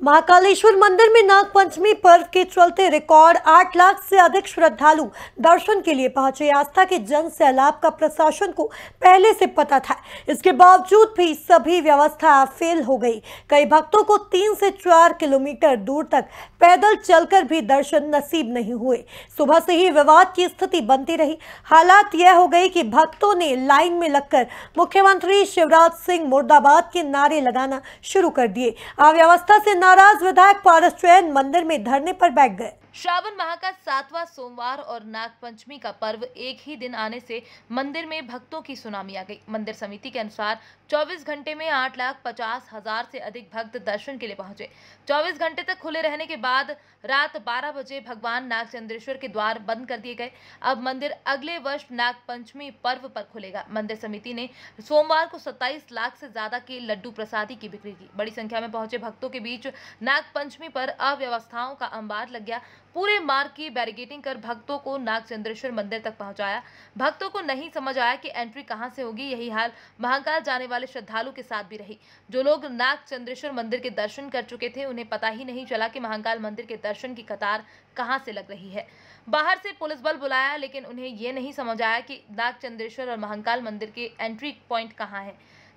महाकालेश्वर मंदिर में नाग पंचमी पर्व के चलते रिकॉर्ड आठ लाख से अधिक श्रद्धालु दर्शन के लिए पहुँचे। आस्था के जन सैलाब का प्रशासन को पहले से पता था। इसके बावजूद भी सभी व्यवस्था फेल हो गई। कई भक्तों को तीन से चार किलोमीटर दूर तक पैदल चलकर भी दर्शन नसीब नहीं हुए। सुबह से ही विवाद की स्थिति बनती रही। हालात यह हो गई कि भक्तों ने लाइन में लगकर मुख्यमंत्री शिवराज सिंह मुर्दाबाद के नारे लगाना शुरू कर दिए। अव्यवस्था से नाराज़ विधायक पारस चैन मंदिर में धरने पर बैठ गए। श्रावण माह का सातवां सोमवार और नाग पंचमी का पर्व एक ही दिन आने से मंदिर में भक्तों की सुनामी आ गई। मंदिर समिति के अनुसार 24 घंटे में आठ लाख पचास हज़ार से अधिक भक्त दर्शन के लिए पहुँचे। 24 घंटे तक खुले रहने के बाद रात 12 बजे भगवान नाग चंद्रेश्वर के द्वार बंद कर दिए गए। अब मंदिर अगले वर्ष नाग पंचमी पर्व पर खुलेगा। मंदिर समिति ने सोमवार को 27 लाख से ज़्यादा के लड्डू प्रसादी की बिक्री की। बड़ी संख्या में पहुँचे भक्तों के बीच नाग पंचमी पर अव्यवस्थाओं का अंबार लग गया। पूरे मार्ग की बैरिगेटिंग कर भक्तों को नाग चंद्रेश्वर मंदिर तक पहुँचाया। भक्तों को नहीं समझ आया कि एंट्री कहाँ से होगी, यही हाल महाकाल जाने वाले श्रद्धालु के साथ भी रही। जो लोग नाग चंद्रेश्वर मंदिर के दर्शन कर चुके थे, उन्हें पता ही नहीं चला कि महाकाल मंदिर के दर्शन की कतार कहाँ से लग रही है। बाहर से पुलिस बल बुलाया, लेकिन उन्हें ये नहीं समझ आया कि नाग चंद्रेश्वर और महाकाल मंदिर के एंट्री पॉइंट कहाँ है।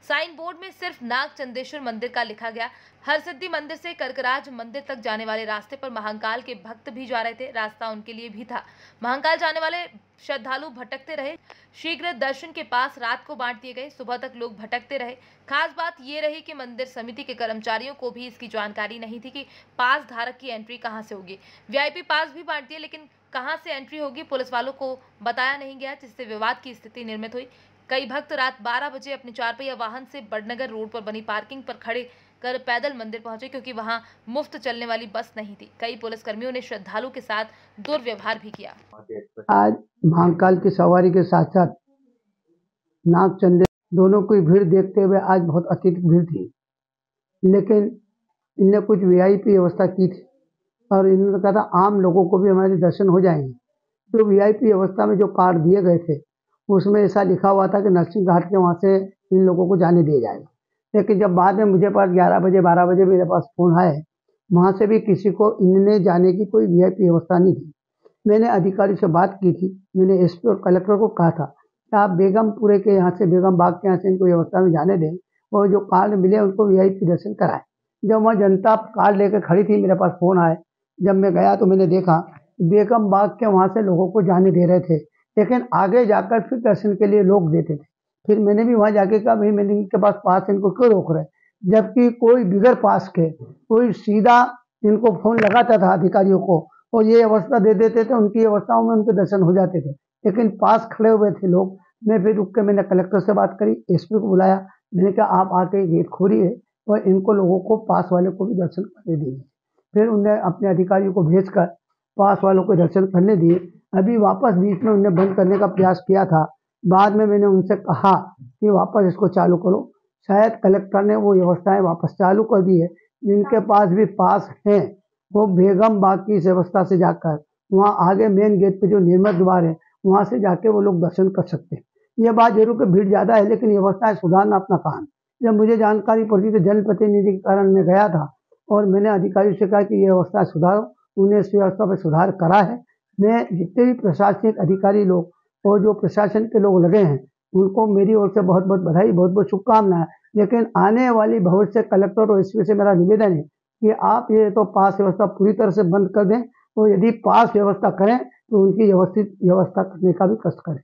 साइन बोर्ड में सिर्फ़ नाग चंदेश्वर मंदिर का लिखा गया। हरसिद्धि मंदिर से कर्कराज मंदिर तक जाने वाले रास्ते पर महाकाल के भक्त भी जा रहे थे। रास्ता उनके लिए भी था। महाकाल जाने वाले श्रद्धालु भटकते रहे। शीघ्र दर्शन के पास रात को बांट दिए गए। सुबह तक लोग भटकते रहे। खास बात ये रही कि मंदिर समिति के कर्मचारियों को भी इसकी जानकारी नहीं थी कि पास धारक की एंट्री कहाँ से होगी। वीआईपी पास भी बांट दिए, लेकिन कहाँ से एंट्री होगी पुलिस वालों को बताया नहीं गया, जिससे विवाद की स्थिति निर्मित हुई। कई भक्त रात 12 बजे अपने चार पहिया वाहन से बड़नगर रोड पर बनी पार्किंग पर खड़े कर पैदल मंदिर पहुँचे क्योंकि वहाँ मुफ़्त चलने वाली बस नहीं थी। कई पुलिसकर्मियों ने श्रद्धालु के साथ दुर्व्यवहार भी किया। आज महाकाल की सवारी के साथ साथ नाग चंदे दोनों की भीड़ देखते हुए आज बहुत अत्यधिक भीड़ थी। लेकिन इनने कुछ वीआईपी व्यवस्था की थी और इन्होंने कहा था, आम लोगों को भी हमारे दर्शन हो जाएँगे। तो वीआईपी व्यवस्था में जो कार्ड दिए गए थे उसमें ऐसा लिखा हुआ था कि नरसिंह घाट के वहाँ से इन लोगों को जाने दिया जाएगा। लेकिन जब बाद में मुझे पास ग्यारह बजे, बारह बजे मेरे पास फ़ोन आए, वहाँ से भी किसी को इनने जाने की कोई वी व्यवस्था नहीं थी। मैंने अधिकारी से बात की थी, मैंने एस और कलेक्टर को कहा था कि आप बेगमपुरे के यहाँ से, बेगम बाग के यहाँ से इनको व्यवस्था में जाने दें और जो कार्ड मिले उनको वीआईपी दर्शन कराए? जब वहाँ जनता कार्ड लेकर खड़ी थी, मेरे पास फ़ोन आए। जब मैं गया तो मैंने देखा, बेगम बाग के वहाँ से लोगों को जाने दे रहे थे। लेकिन आगे जाकर फिर दर्शन के लिए लोग देते थे। फिर मैंने भी वहाँ जाके कहा, भाई, मैंने इनके पास पास इनको क्यों रोक रहे जबकि कोई बिगड़ पास के, कोई सीधा इनको फ़ोन लगाता था अधिकारियों को और ये अवस्था दे देते थे, उनकी अवस्थाओं में उनके दर्शन हो जाते थे। लेकिन पास खड़े हुए थे लोग। मैं फिर रुक के मैंने कलेक्टर से बात करी, एसपी को बुलाया। मैंने कहा, आप आके गेट खोरी है और इनको लोगों को पास वाले को भी दर्शन करने दिए फिर उन्हें अपने अधिकारियों को भेजकर पास वालों को दर्शन करने दिए। अभी वापस बीच में उन्हें बंद करने का प्रयास किया था। बाद में मैंने उनसे कहा कि वापस इसको चालू करो। शायद कलेक्टर ने वो व्यवस्थाएँ वापस चालू कर दी है। जिनके पास भी पास हैं, वो बेगम बाग की इस व्यवस्था से जाकर, वहाँ आगे मेन गेट पे जो निर्मित द्वार है, वहाँ से जाके वो लोग दर्शन कर सकते हैं। ये बात ज़रूर कि भीड़ ज़्यादा है, लेकिन व्यवस्थाएँ सुधारना अपना काम जब मुझे जानकारी पड़ी तो जनप्रतिनिधि के कारण मैं गया था, और मैंने अधिकारी से कहा कि ये व्यवस्था सुधारो, उन्हें इस व्यवस्था पर सुधार करा है मैं जितने भी प्रशासनिक अधिकारी लोग और जो प्रशासन के लोग लगे हैं, उनको मेरी ओर से बहुत बहुत बधाई बहुत बहुत शुभकामनाएँ। लेकिन आने वाली भविष्य कलेक्टर और इसमें से मेरा निवेदन है कि आप ये तो पास व्यवस्था पूरी तरह से बंद कर दें और यदि पास व्यवस्था करें तो उनकी व्यवस्थित व्यवस्था करने का भी कष्ट करें।